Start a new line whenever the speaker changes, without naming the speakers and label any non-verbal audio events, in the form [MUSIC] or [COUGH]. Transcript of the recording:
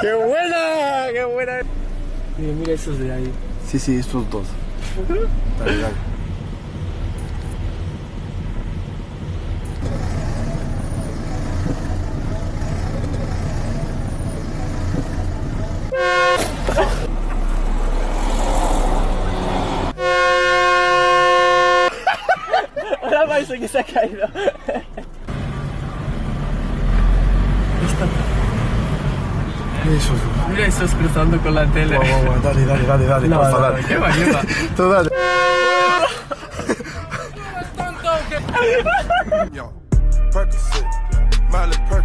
¡Qué buena! ¡Qué buena! Mira, mira esos de ahí.
Sí, sí, estos dos. Dale, [LAUGHS] dale.
Ahora parece que se ha caído.
Dos.
Mira esos cruzando con la tele.
Guau, guau, guau, dale, dale, dale, dale,
No,
porfa,
no,
dale.
no, lleva, lleva. [LAUGHS]
Tú dale.
Yo, Percocet, Miley Percocet, Percocet, Miley Percocet.